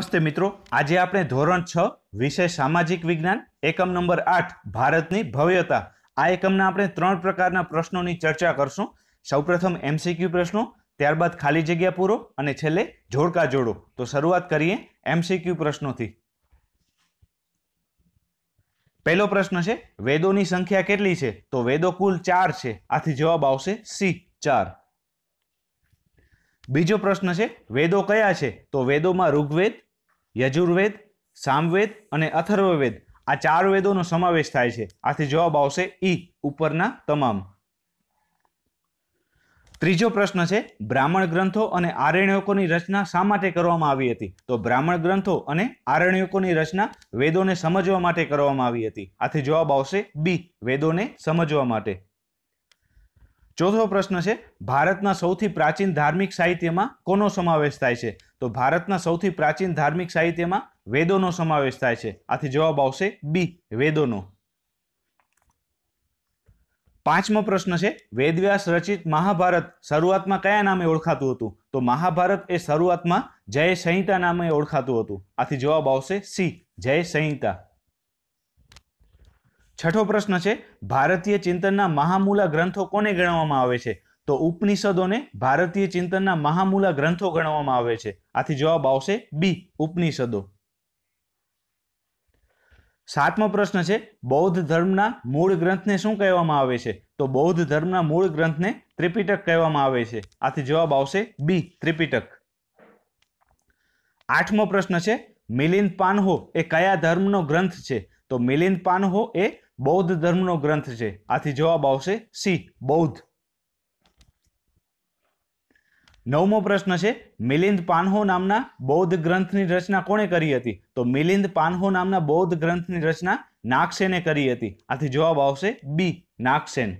નમસ્તે મિત્રો. આજે આપણે ધોરણ છ, વિષય સામાજિક વિજ્ઞાન, એકમ નંબર આઠ, ભારતની ભવ્યતા. આ એકમના આપણે ત્રણ પ્રકારના પ્રશ્નોની ચર્ચા કરશું. સૌપ્રથમ એમસીક્યુ પ્રશ્નો, ત્યારબાદ ખાલી જગ્યા પૂરો અને છેલ્લે જોડકા જોડો. તો શરૂઆત કરીએ એમસીક્યુ પ્રશ્નોથી. પહેલો પ્રશ્ન છે, વેદોની સંખ્યા કેટલી છે? તો વેદો કુલ ચાર છે. આથી જવાબ આવશે સી, ચાર. બીજો પ્રશ્ન છે, વેદો કયા છે? તો વેદોમાં ઋગ્વેદ યજુર્વેદ, સામવેદ અને અથર્વવેદ. આ ચાર વેદોનો સમાવેશ થાય છે. આથી જવાબ આવશે ઈ, ઉપરના તમામ. ત્રીજો પ્રશ્ન છે, બ્રાહ્મણ ગ્રંથો અને આરણ્યકોની રચના શા માટે કરવામાં આવી હતી? તો બ્રાહ્મણ ગ્રંથો અને આરણ્યકોની રચના વેદોને સમજવા માટે કરવામાં આવી હતી. આથી જવાબ આવશે બી, વેદોને સમજવા માટે. ચોથો પ્રશ્ન છે, ભારતના સૌથી પ્રાચીન ધાર્મિક સાહિત્યમાં કોનો સમાવેશ થાય છે? તો ભારતના સૌથી પ્રાચીન ધાર્મિક સાહિત્યમાં વેદોનો સમાવેશ થાય છે. આથી જવાબ આવશે બી, વેદોનો. પાંચમો પ્રશ્ન છે, વેદવ્યાસ રચિત મહાભારત શરૂઆતમાં કયા નામે ઓળખાતું હતું? તો મહાભારત એ શરૂઆતમાં જય સંહિતા નામે ઓળખાતું હતું. આથી જવાબ આવશે સી, જય સંહિતા. છઠ્ઠો પ્રશ્ન છે, ભારતીય ચિંતનના મહામૂલા ગ્રંથો કોને ગણવામાં આવે છે? તો ઉપનિષદોને ભારતીય ચિંતનના મહામૂલા ગ્રંથો ગણવામાં આવે છે. આથી જવાબ આવશે બી, ઉપનિષદો. સાતમો પ્રશ્ન છે, બૌદ્ધ ધર્મના મૂળ ગ્રંથને શું કહેવામાં આવે છે? તો બૌદ્ધ ધર્મના મૂળ ગ્રંથને ત્રિપિટક કહેવામાં આવે છે. આથી જવાબ આવશે બી, ત્રિપિટક. આઠમો પ્રશ્ન છે, મિલિંદ પાનહો એ કયા ધર્મનો ગ્રંથ છે? તો મિલિંદ પાનહો એ બૌદ્ધ ધર્મનો ગ્રંથ છે. આથી જવાબ આવશે સી, બૌદ્ધ. નવમો પ્રશ્ન છે, મિલિંદ પાનહો નામના બૌદ્ધ ગ્રંથની રચના કોણે કરી હતી? તો મિલિંદ પાનહો નામના બૌદ્ધ ગ્રંથની રચના નાગસેને કરી હતી. આથી જવાબ આવશે બી, નાગસેન.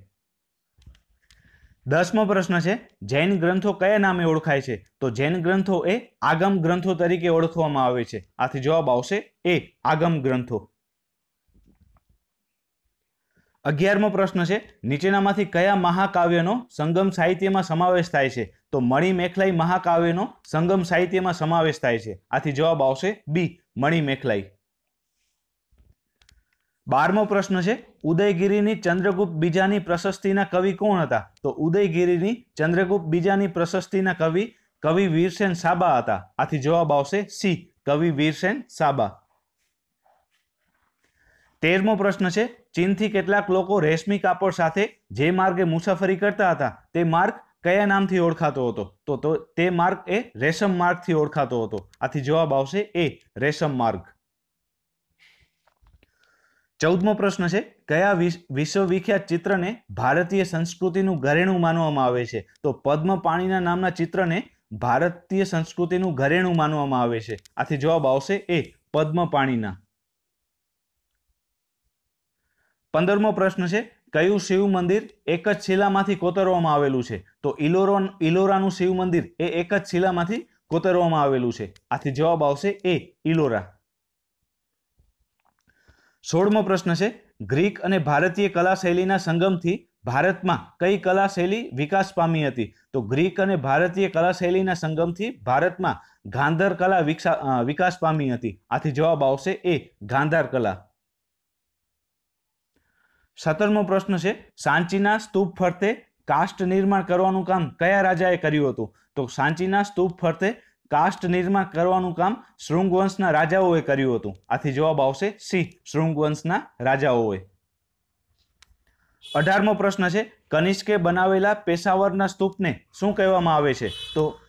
દસમો પ્રશ્ન છે, જૈન ગ્રંથો કયા નામે ઓળખાય છે? તો જૈન ગ્રંથો એ આગમ ગ્રંથો તરીકે ઓળખવામાં આવે છે. આથી જવાબ આવશે એ, આગમ ગ્રંથો. અગિયારમો પ્રશ્ન છે, નીચેનામાંથી કયા મહાકાવ્યનો સંગમ સાહિત્યમાં સમાવેશ થાય છે? તો મણિમેખલાઈ મહાકાવ્યનો સંગમ સાહિત્યમાં સમાવેશ થાય છે. આથી જવાબ આવશે બી મણિમેખલાઈ બારમો પ્રશ્ન છે, ઉદયગીરીની ચંદ્રગુપ્ત બીજાની પ્રશસ્તિના કવિ કોણ હતા? તો ઉદયગીરીની ચંદ્રગુપ્ત બીજાની પ્રશસ્તિના કવિ કવિ વીરસેન સાબા હતા. આથી જવાબ આવશે સી, કવિ વીરસેન સાબા. તેરમો પ્રશ્ન છે, ચીનથી કેટલાક લોકો રેશમી કાપડ સાથે જે માર્ગે મુસાફરી કરતા હતા, તે માર્ગ કયા નામથી ઓળખાતો હતો? તો તો માર્ગ એ રેશમ માર્ગથી ઓળખાતો હતો. આથી જવાબ આવશે એ, રેશમ માર્ગ. ચૌદમો પ્રશ્ન છે, કયા વિશ્વવિખ્યાત ચિત્રને ભારતીય સંસ્કૃતિનું ઘરેણું માનવામાં આવે છે? તો પદ્મ પાણીના નામના ચિત્રને ભારતીય સંસ્કૃતિનું ઘરેણું માનવામાં આવે છે. આથી જવાબ આવશે એ, પદ્મ પાણીના. પંદરમો પ્રશ્ન છે, કયું શિવ મંદિર એક જ શિલામાંથી કોતરવામાં આવેલું છે? તો ઇલોરો ઇલોરાનું શિવ મંદિર એ એક જ શિલામાંથી કોતરવામાં આવેલું છે. આથી જવાબ આવશે એ, ઇલોરા. સોળમો પ્રશ્ન છે, ગ્રીક અને ભારતીય કલા શૈલીના સંગમથી ભારતમાં કઈ કલા શૈલી વિકાસ પામી હતી? તો ગ્રીક અને ભારતીય કલા શૈલીના સંગમથી ભારતમાં ગાંધાર કલા વિકાસ પામી હતી. આથી જવાબ આવશે એ, ગાંધાર કલા. સત્તરમો પ્રશ્ન છે, સાંચીના સ્તૂપ ફરતે કાસ્ટ નિર્માણ કરવાનું કામ કયા રાજાએ કર્યું હતું? તો સાંચીના સ્તૂપ ફરતે કાસ્ટ નિર્માણ કરવાનું કામ શૃંગવંશના રાજાઓએ કર્યું હતું. આથી જવાબ આવશે સી, શૃંગવંશના રાજાઓએ. અઢારમો પ્રશ્ન છે, કનિષ્કે બનાવેલા પેશાવરના સ્તૂપને શું કહેવામાં આવે છે? તો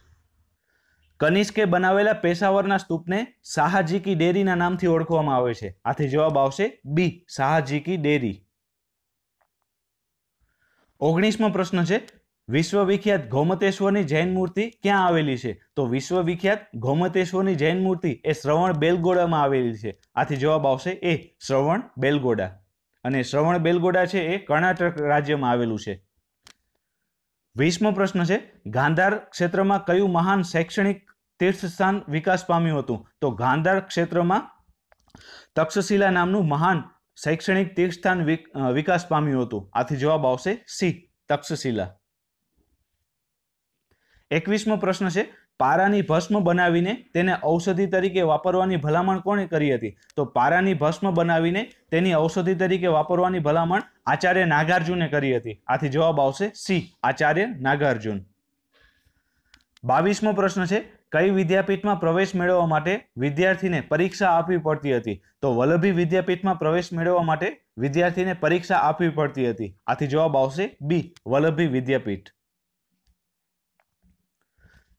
કનિષ્કે બનાવેલા પેશાવરના સ્તૂપને શાહજી કી ડેરીના નામથી ઓળખવામાં આવે છે. આથી જવાબ આવશે બી શાહજી કી ડેરી. ઓગણીસમો પ્રશ્ન છે, વિશ્વવિખ્યાત ગૌમતેશ્વરની જૈન મૂર્તિ ક્યાં આવેલી છે? તો વિશ્વવિખ્યાત ગૌમતેશ્વરની જૈન મૂર્તિ એ શ્રવણ બેલગોડામાં આવેલી છે. આથી જવાબ આવશે એ, શ્રવણ બેલગોડા. અને શ્રવણ બેલગોડા છે એ કર્ણાટક રાજ્યમાં આવેલું છે. વીસમો પ્રશ્ન છે, ગાંધાર ક્ષેત્રમાં કયું મહાન શૈક્ષણિક તીર્થસ્થાન વિકાસ પામ્યું હતું? તો ગાંધાર ક્ષેત્રમાં તક્ષશિલા નામનું મહાન શૈક્ષણિક તીર્થસ્થાન વિકાસ પામ્યું હતું. આથી જવાબ આવશે સી, તક્ષશિલા. એકવીસમો પ્રશ્ન છે, પારાની ભસ્મ બનાવીને તેને ઔષધિ તરીકે વાપરવાની ભલામણ કોણે કરી હતી? તો પારાની ભસ્મ બનાવીને તેની ઔષધિ તરીકે વાપરવાની ભલામણ આચાર્ય નાગાર્જુને કરી હતી. આથી જવાબ આવશે સી, આચાર્ય નાગાર્જુન. બાવીસમો પ્રશ્ન છે કઈ વિદ્યાપીઠમાં પ્રવેશ મેળવવા માટે વિદ્યાર્થીને પરીક્ષા આપવી પડતી હતી? તો વલ્લભી વિદ્યાપીઠમાં પ્રવેશ મેળવવા માટે વિદ્યાર્થીને પરીક્ષા આપવી પડતી હતી. આથી જવાબ આવશે બી, વલ્લભી વિદ્યાપીઠ.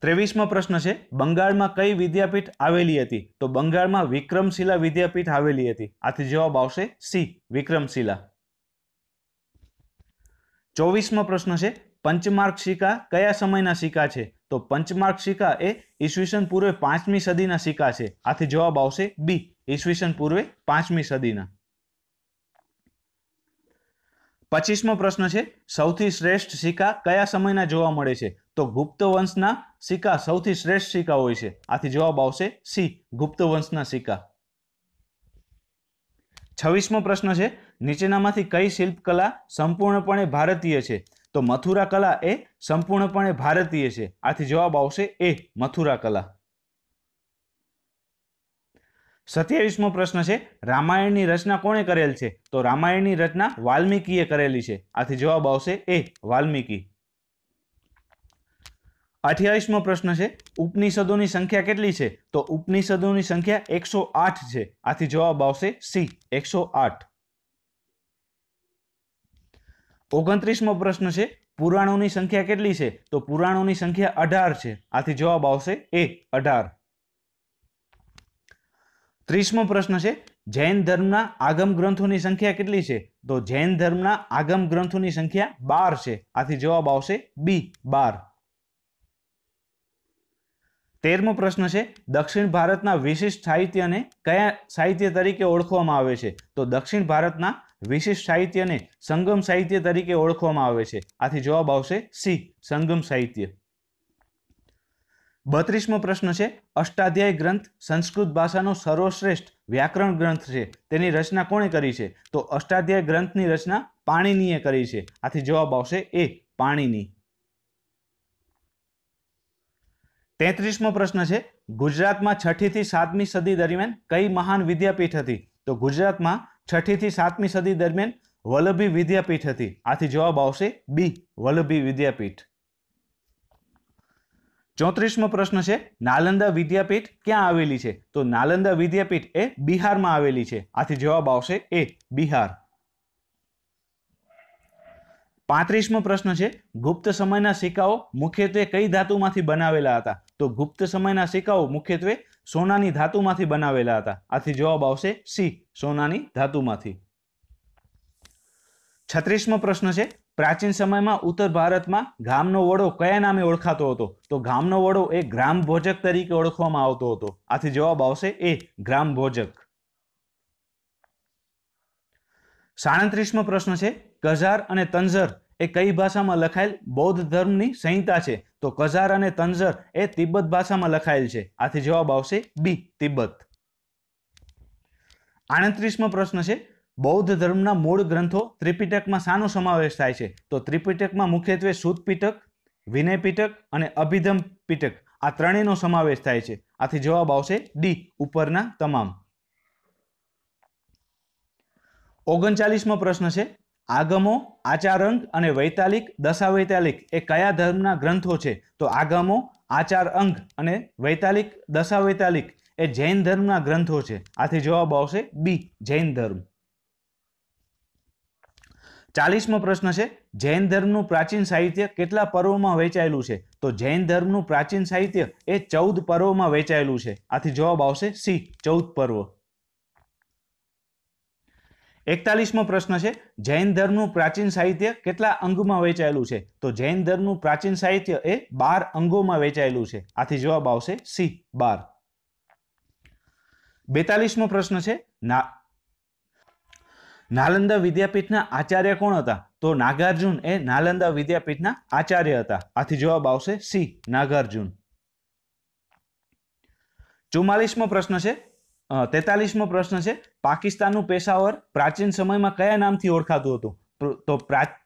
ત્રેવીસમો પ્રશ્ન છે, બંગાળમાં કઈ વિદ્યાપીઠ આવેલી હતી? તો બંગાળમાં વિક્રમશિલા વિદ્યાપીઠ આવેલી હતી. આથી જવાબ આવશે સી, વિક્રમશિલા. ચોવીસમો પ્રશ્ન છે, પંચમાર્ક સિક્કા કયા સમયના સિક્કા છે? તો પંચમાર્ક સિક્કા એ ઈસવીસન પૂર્વે પાંચમી સદીના સિક્કા છે. આથી જવાબ આવશે બી, ઈસવીસન પૂર્વે પાંચમી સદીના. પચીસમો પ્રશ્ન છે, સૌથી શ્રેષ્ઠ સિક્કા કયા સમયના જોવા મળે છે? તો ગુપ્ત વંશના સિક્કા સૌથી શ્રેષ્ઠ સિક્કા હોય છે. આથી જવાબ આવશે સી, ગુપ્ત વંશના સિક્કા છવ્વીસમો પ્રશ્ન છે, નીચેનામાંથી કઈ શિલ્પકલા સંપૂર્ણપણે ભારતીય છે? તો મથુરા કલા એ સંપૂર્ણપણે ભારતીય છે. આથી જવાબ આવશે એ, મથુરા કલા. સત્યાવીસમો પ્રશ્ન છે, રામાયણની રચના કોણે કરેલ છે? તો રામાયણની રચના વાલ્મીકીએ કરેલી છે. આથી જવાબ આવશે એ, વાલ્મીકી. અઠ્યાવીસમો પ્રશ્ન છે, ઉપનિષદોની સંખ્યા કેટલી છે? તો ઉપનિષદોની સંખ્યા એકસો આઠ છે. આથી જવાબ આવશે સી, એકસો આઠ. ઓગણત્રીસમો પ્રશ્ન છે, પુરાણોની સંખ્યા કેટલી છે? તો પુરાણોની સંખ્યા અઢાર છે. આથી જવાબ આવશે એ, અઢાર. ત્રીસમો પ્રશ્ન છે, જૈન ધર્મના આગમ ગ્રંથોની સંખ્યા કેટલી છે? તો જૈન ધર્મના આગમ ગ્રંથોની સંખ્યા બાર છે. આથી જવાબ આવશે બી, બાર. તેરમો પ્રશ્ન છે, દક્ષિણ ભારતના વિશિષ્ટ સાહિત્યને કયા સાહિત્ય તરીકે ઓળખવામાં આવે છે? તો દક્ષિણ ભારતના વિશિષ્ટ સાહિત્યને સંગમ સાહિત્ય તરીકે ઓળખવામાં આવે છે. આથી જવાબ આવશે સી, સંગમ સાહિત્ય. બત્રીસમો પ્રશ્ન છે, અષ્ટાધ્યાય ગ્રંથ સંસ્કૃત ભાષાનો સર્વશ્રેષ્ઠ વ્યાકરણ ગ્રંથ છે. તેની રચના કોણે કરી છે? તો અષ્ટાધ્યાય ગ્રંથની રચના પાણીનીએ કરી છે. આથી જવાબ આવશે એ, પાણીની. તેત્રીસમો પ્રશ્ન છે, ગુજરાતમાં છઠ્ઠીથી સાતમી સદી દરમિયાન કઈ મહાન વિદ્યાપીઠ હતી? તો ગુજરાતમાં છઠ્ઠી થી સાતમી સદી દરમિયાન વલ્લભી વિદ્યાપીઠ હતી. આથી જવાબ આવશે બી, વલ્લભી વિદ્યાપીઠ. ચોત્રીસમો પ્રશ્ન છે, નાલંદા વિદ્યાપીઠ ક્યાં આવેલી છે? તો નાલંદા વિદ્યાપીઠ એ બિહારમાં આવેલી છે. આથી જવાબ આવશે એ, બિહાર. પાંત્રીસમો પ્રશ્ન છે, ગુપ્ત સમયના સિક્કાઓ મુખ્યત્વે કઈ ધાતુમાંથી બનાવેલા હતા? તો ગુપ્ત સમયના સિક્કાઓ મુખ્યત્વે સોનાની ધાતુમાંથી બનાવેલા હતા. આથી જવાબ આવશે સી, સોનાની ધાતુમાંથી. છત્રીસમો પ્રશ્ન છે, પ્રાચીન સમયમાં ઉત્તર ભારતમાં ગામનો વડો કયા નામે ઓળખાતો હતો? તો ગામનો વડો એ ગ્રામ ભોજક તરીકે ઓળખવામાં આવતો હતો. આથી જવાબ આવશે એ ગ્રામ ભોજક સાડત્રીસમો પ્રશ્ન છે કઝાર અને તંઝર એ કઈ ભાષામાં લખાયેલ? બૌદ્ધ ધર્મની સંહિતા છે. તો કઝાર અને તંજર એ તિબ્બત ભાષામાં લખાયેલ છે. આથી જવાબ આવશે બી, તિબ્બત. આડત્રીસમો પ્રશ્ન છે. બૌદ્ધ ધર્મના મૂળ ગ્રંથો ત્રિપિટકમાં શાનો સમાવેશ થાય છે? તો ત્રિપિટકમાં મુખ્યત્વે સુદ પીટક વિનય પીટક અને અભિધમ પીટક આ ત્રણેયનો સમાવેશ થાય છે. આથી જવાબ આવશે ડી, ઉપરના તમામ. ઓગણચાલીસમો પ્રશ્ન છે. આગમો આચાર અંગ અને વૈતાલિક, દશાવૈતાલિક એ કયા ધર્મના ગ્રંથો છે? તો આગમો આચાર અંક અને વૈતાલિક, દશાવૈતાલિક એ જૈન ધર્મના ગ્રંથો છે. આથી જવાબ આવશે બી, જૈન ધર્મ. ચાલીસમો પ્રશ્ન છે, જૈન ધર્મનું પ્રાચીન સાહિત્ય કેટલા પર્વોમાં વહેંચાયેલું છે? તો જૈન ધર્મનું પ્રાચીન સાહિત્ય એ ચૌદ પર્વોમાં વહેંચાયેલું છે. આથી જવાબ આવશે સી, ચૌદ પર્વ. એકતાલીસમો પ્રશ્ન છે, જૈન ધર્મનું પ્રાચીન સાહિત્ય કેટલા અંગમાં વહેંચાયેલું છે? તો જૈન ધર્મનું પ્રાચીન સાહિત્ય એ બાર અંગોમાં વહેંચાયેલું છે. આથી જવાબ આવશે સી, બાર. બેતાલીસમો પ્રશ્ન છે, ના નાલંદા વિદ્યાપીઠના આચાર્ય કોણ હતા? તો નાગાર્જુન એ નાલંદા વિદ્યાપીઠના આચાર્ય હતા. આથી જવાબ આવશે સી, નાગાર્જુન. ચુમ્માલીસમો પ્રશ્ન છે તેતાલીસમો પ્રશ્ન છે. પાકિસ્તાનનું પેશાવર પ્રાચીન સમયમાં કયા નામથી ઓળખાતું હતું? તો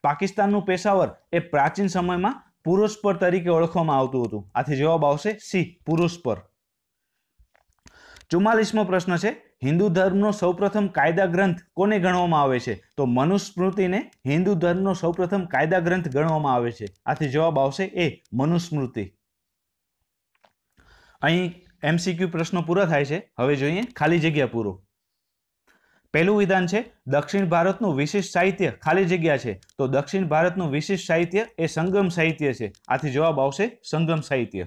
પાકિસ્તાનનું પેશાવર એ પ્રાચીન સમયમાં પુરુષપર તરીકે ઓળખવામાં આવતું હતું. આથી જવાબ આવશે સી, પુરુષપર. ચુમ્માલીસમો પ્રશ્ન છે. હિન્દુ ધર્મનો સૌપ્રથમ કાયદા ગ્રંથ કોને ગણવામાં આવે છે? તો મનુસ્મૃતિને હિન્દુ ધર્મનો સૌપ્રથમ કાયદા ગ્રંથ ગણવામાં આવે છે. આથી જવાબ આવશે એ મનુસ્મૃતિ. અહીં એમસીક્યુ પ્રશ્નો પૂરા થાય છે. હવે જોઈએ, ખાલી જગ્યા પૂરો. પહેલું વિધાન છે, દક્ષિણ ભારતનું વિશિષ્ટ સાહિત્ય ખાલી જગ્યા છે. તો દક્ષિણ ભારતનું વિશિષ્ટ સાહિત્ય એ સંગમ સાહિત્ય છે. આથી જવાબ આવશે સંગમ સાહિત્ય.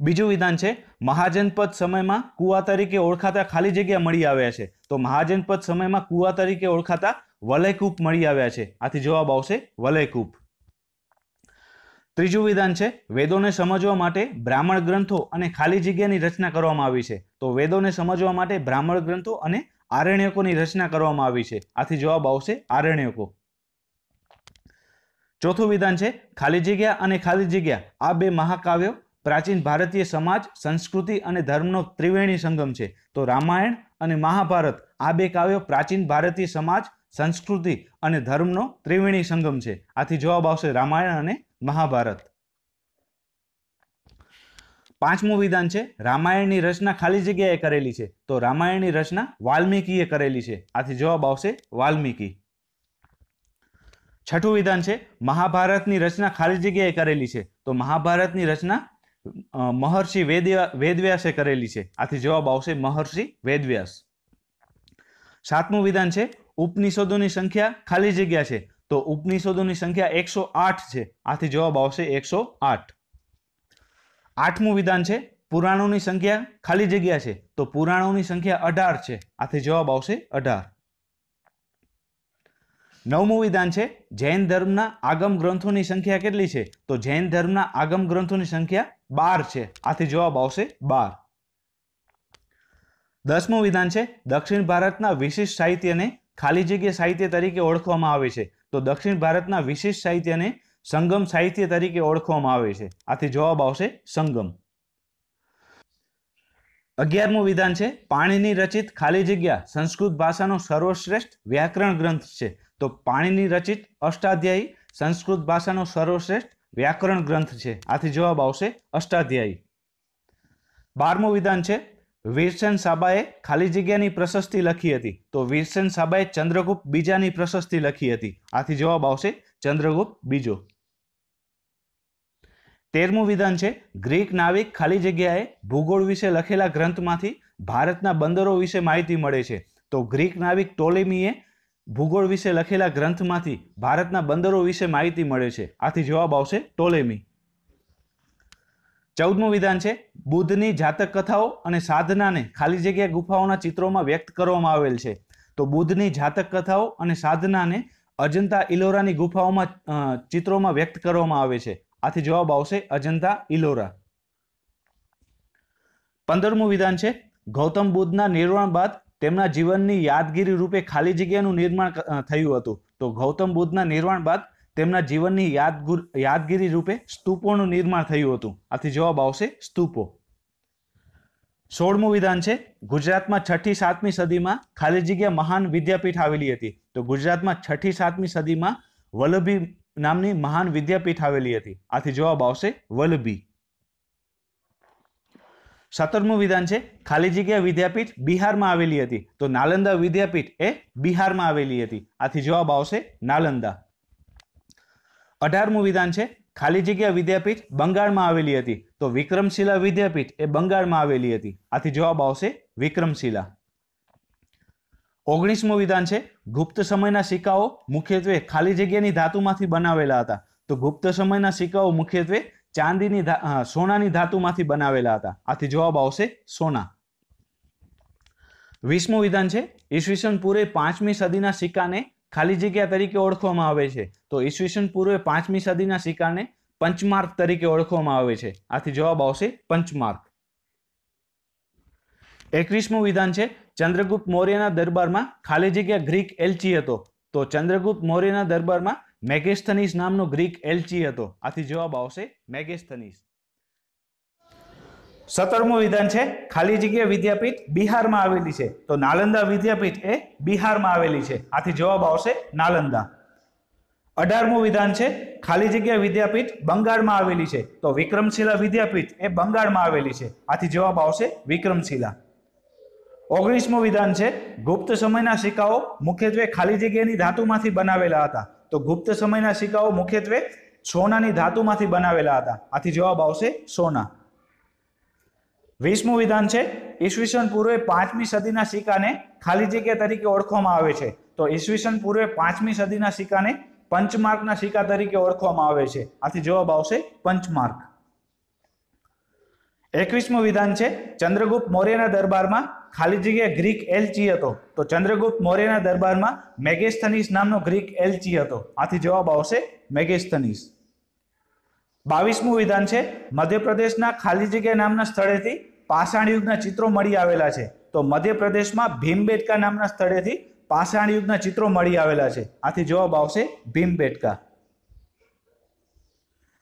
બીજું વિધાન છે, મહાજનપદ સમયમાં કુવા તરીકે ઓળખાતા ખાલી જગ્યા મળી આવ્યા છે. તો મહાજનપદ સમયમાં કુવા તરીકે ઓળખાતા વલયકૂપ મળી આવ્યા છે. આથી જવાબ આવશે વલયકૂપ. ત્રીજું વિધાન છે, વેદોને સમજવા માટે બ્રાહ્મણ ગ્રંથો અને ખાલી જગ્યાની રચના કરવામાં આવી છે. તો વેદોને સમજવા માટે બ્રાહ્મણ ગ્રંથો અને આરણ્યકોની રચના કરવામાં આવી છે. આથી જવાબ આવશે આરણ્યકો. ચોથું વિધાન છે, ખાલી જગ્યા અને ખાલી જગ્યા. આ બે મહાકાવ્યો પ્રાચીન ભારતીય સમાજ, સંસ્કૃતિ અને ધર્મનો ત્રિવેણી સંગમ છે. તો રામાયણ અને મહાભારત આ બે કાવ્યો પ્રાચીન ભારતીય સમાજ, સંસ્કૃતિ અને ધર્મનો ત્રિવેણી સંગમ છે. આથી જવાબ આવશે રામાયણ અને મહાભારત. પાંચમું વિધાન છે, રામાયણની રચના ખાલી જગ્યાએ કરેલી છે. તો રામાયણની રચના વાલ્મીકીએ કરેલી છે. આથી જવાબ આવશે વાલ્મીકી. છઠ્ઠું વિધાન છે, મહાભારતની રચના ખાલી જગ્યાએ કરેલી છે. તો મહાભારતની રચના મહર્ષિ વેદવ્યા, વેદવ્યાસે કરેલી છે. આથી જવાબ આવશે મહર્ષિ વેદવ્યાસ. સાતમું વિધાન છે, ઉપનિષદોની સંખ્યા ખાલી જગ્યા છે. તો ઉપનિષદોની સંખ્યા એકસો આઠ છે. આથી જવાબ આવશે એકસો આઠ. આઠમું વિધાન છે, પુરાણોની સંખ્યા ખાલી જગ્યા છે, તો પુરાણોની સંખ્યા અઢાર છે. આથી જવાબ આવશે અઢાર. નવમું વિધાન છે, જૈન ધર્મના આગમ ગ્રંથોની સંખ્યા કેટલી છે? તો જૈન ધર્મના આગમ ગ્રંથોની સંખ્યા બાર છે. આથી જવાબ આવશે બાર. દસમું વિધાન છે, દક્ષિણ ભારતના વિશિષ્ટ સાહિત્યને ખાલી જગ્યા સાહિત્ય તરીકે ઓળખવામાં આવે છે. તો દક્ષિણ ભારતના વિશિષ્ટ સાહિત્યને સંગમ સાહિત્ય તરીકે ઓળખવામાં આવે છે. આથી જવાબ આવશે સંગમ. અગિયારમું વિધાન છે, પાણીની રચિત ખાલી જગ્યા સંસ્કૃત ભાષાનો સર્વશ્રેષ્ઠ વ્યાકરણ ગ્રંથ છે. તો પાણીની રચિત અષ્ટાધ્યાયી સંસ્કૃત ભાષાનો સર્વશ્રેષ્ઠ વ્યાકરણ ગ્રંથ છે. આથી જવાબ આવશે અષ્ટાધ્યાયી. બારમું વિધાન છે વીરસેન સાબાએ ખાલી જગ્યાની પ્રશસ્તિ લખી હતી. તો વીરસેન સાબાએ ચંદ્રગુપ્ત બીજાની પ્રશસ્તિ લખી હતી. આથી જવાબ આવશે ચંદ્રગુપ્ત બીજો. તેરમું વિધાન છે, ગ્રીક નાવિક ખાલી જગ્યાએ ભૂગોળ વિશે લખેલા ગ્રંથમાંથી ભારતના બંદરો વિશે માહિતી મળે છે. તો ગ્રીક નાવિક ટોલેમીએ ભૂગોળ વિશે લખેલા ગ્રંથમાંથી ભારતના બંદરો વિશે માહિતી મળે છે. આથી જવાબ આવશે ટોલેમી. ચૌદમું વિધાન છે, બુદ્ધની જાતક કથાઓ અને સાધનાને ખાલી જગ્યા ગુફાઓના ચિત્રોમાં વ્યક્ત કરવામાં આવેલ છે. તો બુદ્ધની જાતક કથાઓ અને સાધનાને અજંતા ઇલોરાની ગુફાઓમાં ચિત્રોમાં વ્યક્ત કરવામાં આવે છે. આથી જવાબ આવશે અજંતા ઇલોરા પંદરમું વિધાન છે, ગૌતમ બુદ્ધના નિર્વાણ બાદ તેમના જીવનની યાદગીરી રૂપે ખાલી જગ્યાનું નિર્માણ થયું હતું. તો ગૌતમ બુદ્ધના નિર્વાણ બાદ તેમના જીવનની યાદગુર, યાદગીરી રૂપે સ્તૂપોનું નિર્માણ થયું હતું. આથી જવાબ આવશે સ્તૂપો. સોળમું વિધાન છે, ગુજરાતમાં છઠ્ઠી, સાતમી સદીમાં ખાલી જગ્યા મહાન વિદ્યાપીઠ આવેલી હતી. તો ગુજરાતમાં છઠ્ઠી, સાતમી સદીમાં વલ્લભી નામની મહાન વિદ્યાપીઠ આવેલી હતી. આથી જવાબ આવશે વલ્લભી. સત્તરમું વિધાન છે, ખાલી જગ્યા વિદ્યાપીઠ બિહારમાં આવેલી હતી. તો નાલંદા વિદ્યાપીઠ એ બિહારમાં આવેલી હતી. આથી જવાબ આવશે નાલંદા. અઢારમું વિધાન છે, ખાલી જગ્યા વિદ્યાપીઠ બંગાળમાં આવેલી હતી. તો વિક્રમશિલા વિદ્યાપીઠ એ બંગાળમાં આવેલી હતી. આથી જવાબ આવશે વિક્રમશિલા. ઓગણીસમું વિધાન છે, ગુપ્ત સમયના સિક્કાઓ મુખ્યત્વે ખાલી જગ્યાની ધાતુમાંથી બનાવેલા હતા. તો ગુપ્ત સમયના સિક્કાઓ મુખ્યત્વે ચાંદીની સોનાની ધાતુમાંથી બનાવેલા હતા. આથી જવાબ આવશે સોના. વીસમું વિધાન છે, ઈસવીસન પૂરે પાંચમી સદીના સિક્કાને ખાલી જગ્યા તરીકે ઓળખવામાં આવે છે. તો ઈસવીસન પૂર્વે પાંચમી સદીના સિક્કાને પંચમાર્ક તરીકે ઓળખવામાં આવે છે. આથી જવાબ આવશે પંચમાર્ક. એકવીસમું વિધાન છે, ચંદ્રગુપ્ત મૌર્યના દરબારમાં ખાલી જગ્યા ગ્રીક એલચી હતો. તો ચંદ્રગુપ્ત મૌર્યના દરબારમાં મેગેસ્થનીસ નામનો ગ્રીક એલચી હતો. આથી જવાબ આવશે મેગેસ્થનીસ. સત્તરમું વિધાન છે, ખાલી જગ્યા વિદ્યાપીઠ બિહારમાં આવેલી છે. તો નાલંદા વિદ્યાપીઠ એ બિહારમાં આવેલી છે. આથી જવાબ આવશે નાલંદા. અઢારમું વિધાન છે, ખાલી જગ્યા વિદ્યાપીઠ બંગાળમાં આવેલી છે. તો વિક્રમશિલા વિદ્યાપીઠ એ બંગાળમાં આવેલી છે. આથી જવાબ આવશે વિક્રમશિલા. ઓગણીસમું વિધાન છે, ગુપ્ત સમયના સિક્કાઓ મુખ્યત્વે ખાલી જગ્યાની ધાતુમાંથી બનાવેલા હતા. તો ગુપ્ત સમયના સિક્કાઓ મુખ્યત્વે સોનાની ધાતુમાંથી બનાવેલા હતા. આથી જવાબ આવશે સોના. વીસમું વિધાન છે, ઈસવીસન પૂર્વે પાંચમી સદીના સિક્કાને ખાલી જગ્યા તરીકે ઓળખવામાં આવે છે. તો ઈસવીસન પૂર્વે પાંચમી સદીના સિક્કાને પંચમાર્કના સિક્કા તરીકે ઓળખવામાં આવે છે. આથી જવાબ આવશે પંચમાર્ક. એકવીસમું વિધાન છે, ચંદ્રગુપ્ત મૌર્યના દરબારમાં ખાલી જગ્યા ગ્રીક એલચી હતો. તો ચંદ્રગુપ્ત મૌર્યના દરબારમાં મેગેસ્થનીસ નામનો ગ્રીક એલચી હતો. આથી જવાબ આવશે મેગેસ્થનીસ. બાવીસમું વિધાન છે, મધ્યપ્રદેશના ખાલી જગ્યા નામના સ્થળેથી પાષાણ યુગના ચિત્રો મળી આવેલા છે. તો મધ્યપ્રદેશમાં ભીમબેટકા નામના સ્થળેથી પાષાણ યુગના ચિત્રો મળી આવેલા છે. આથી જવાબ આવશે ભીમબેટકા.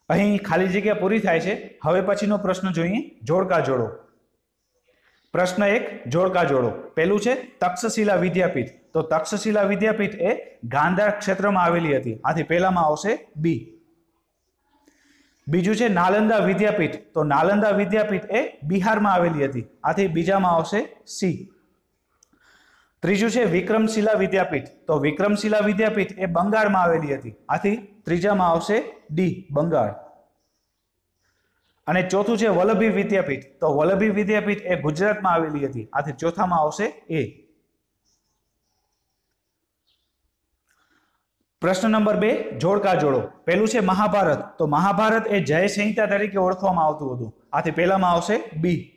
અહીં ખાલી જગ્યા પૂરી થાય છે. હવે પછીનો પ્રશ્ન જોઈએ. જોડકા જોડો. પ્રશ્ન એક, જોડકા જોડો. પેલું છે તક્ષશિલા વિદ્યાપીઠ. તો તક્ષશિલા વિદ્યાપીઠ એ ગાંધાર ક્ષેત્રમાં આવેલી હતી. આથી પહેલામાં આવશે બી. બીજું છે નાલંદા વિદ્યાપીઠ. તો નાલંદા વિદ્યાપીઠ એ બિહારમાં આવેલી હતી. આથી બીજામાં આવશે સી. ત્રીજું છે વિક્રમશિલા વિદ્યાપીઠ. તો વિક્રમશિલા વિદ્યાપીઠ એ બંગાળમાં આવેલી હતી. આથી ત્રીજામાં આવશે ડી, બંગાળ. અને ચોથું છે વલ્લભી વિદ્યાપીઠ. તો વલ્લભી વિદ્યાપીઠ એ ગુજરાતમાં આવેલી હતી. આથી ચોથામાં આવશે એ. પ્રશ્ન નંબર બે, જોડકા જોડો. પહેલું છે મહાભારત. તો મહાભારત એ જય સંહિતા તરીકે ઓળખવામાં આવતું હતું. આથી પહેલામાં આવશે બી.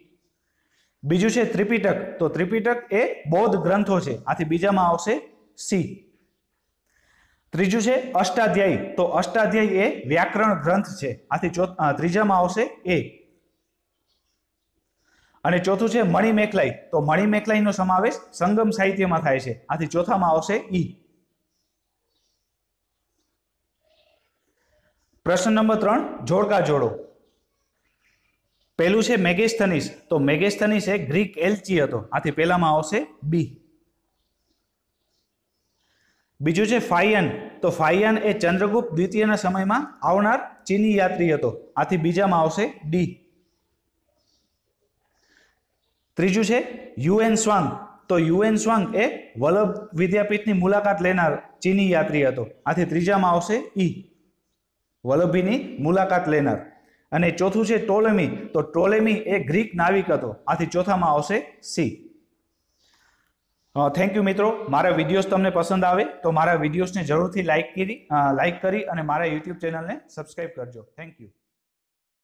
બીજું છે ત્રિપિટક. તો ત્રિપિટક એ બૌદ્ધ ગ્રંથો છે. આથી બીજામાં આવશે સી. ત્રીજું છે અષ્ટાધ્યાયી. તો અષ્ટાધ્યાયી એ વ્યાકરણ ગ્રંથ છે. આથી ત્રીજામાં આવશે એ. અને ચોથું છે મણિમેખલાઈ. તો મણિમેખલાઈનો સમાવેશ સંગમ સાહિત્યમાં થાય છે. આથી ચોથામાં આવશે ઈ. પ્રશ્ન નંબર ત્રણ, જોડકા જોડો. પહેલું છે મેગેસ્થનીસ. તો મેગેસ્થનીસ એ ગ્રીક એલચી હતો. આથી પહેલામાં આવશે બી. બીજું છે ફાયન તો ફાયન એ ચંદ્રગુપ્ત દ્વિતીયના સમયમાં આવનાર ચીની યાત્રી હતો. આથી બીજામાં આવશે ડી. ત્રીજું છે યુએન સ્વાંગ. તો યુએન સ્વાંગ એ વલ્લભ વિદ્યાપીઠની મુલાકાત લેનાર ચીની યાત્રી હતો. આથી ત્રીજામાં આવશે ઈ. વલ્લભીની મુલાકાત લેનાર. અને ચોથું છે ટોલેમી. તો ટોલેમી એ ગ્રીક નાવિક હતો. આથી ચોથામાં આવશે સી. થેન્ક યુ મિત્રો. મારા વિડીયોઝ તમને પસંદ આવે તો મારા વિડીયોઝને જરૂરથી લાઈક કરી લાઈક કરી અને મારા યુટ્યુબ ચેનલને સબસ્ક્રાઈબ કરજો. Thank you